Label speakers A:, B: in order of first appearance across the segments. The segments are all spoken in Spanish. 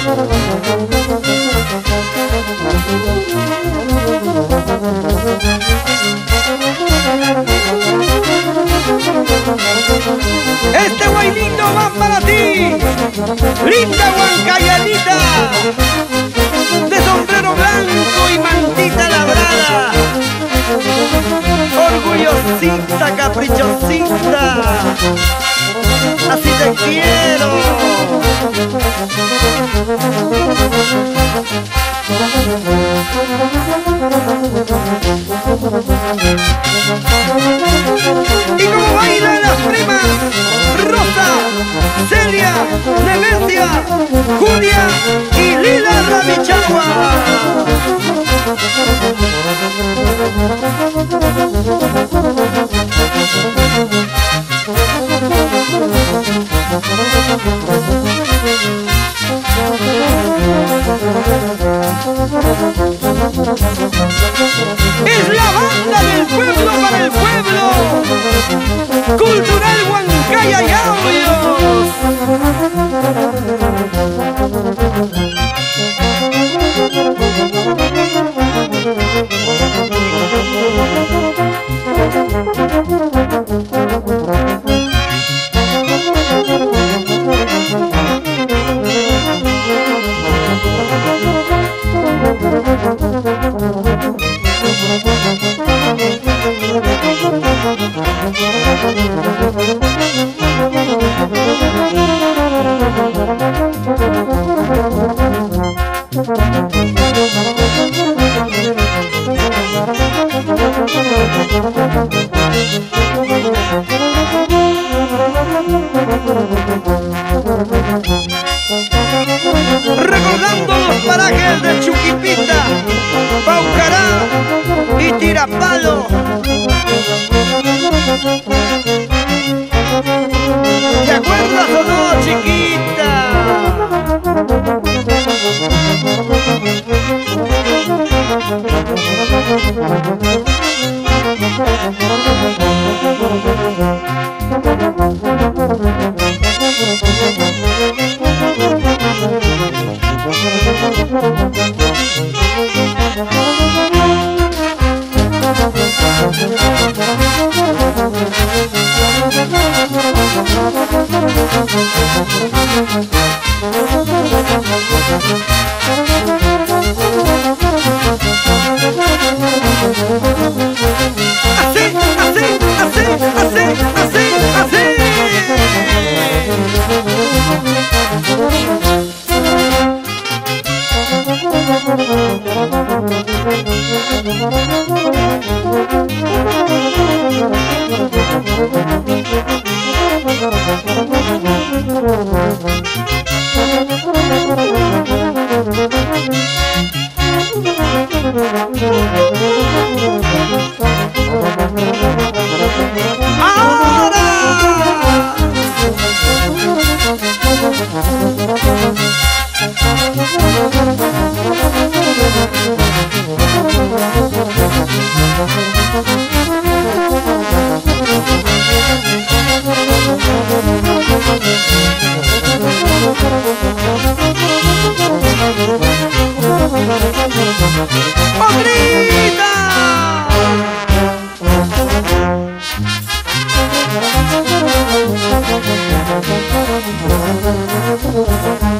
A: Este guainito va para ti, linda guancayanita, de sombrero blanco y mantita labrada, orgullosita, caprichosita, así te quiero. Y como bailan las primas Rosa, Celia, Nevencia, Julia y Lila Rabichagua. Cultural Huancaya y Recordando los parajes de Chuquipita, y Tirapalo. ¿Te acuerdas o no, chiquita? Así, así, así, así, así, Y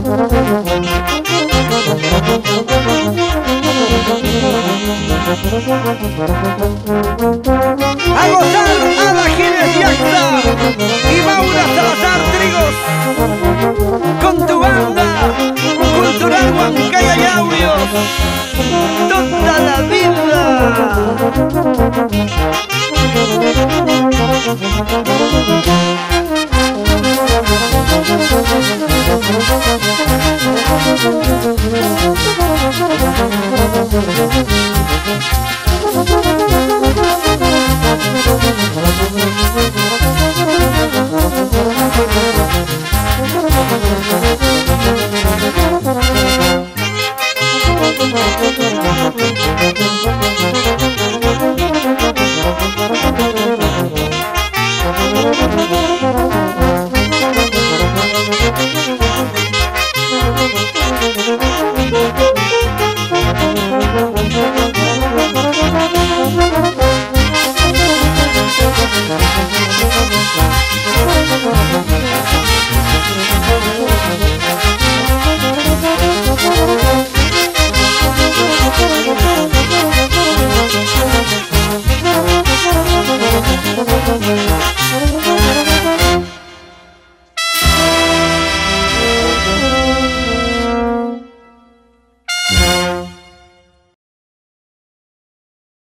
A: A gozar a la Gines y Maura Salazar Trigos con tu banda cultural Huancaya y Audios toda la vida.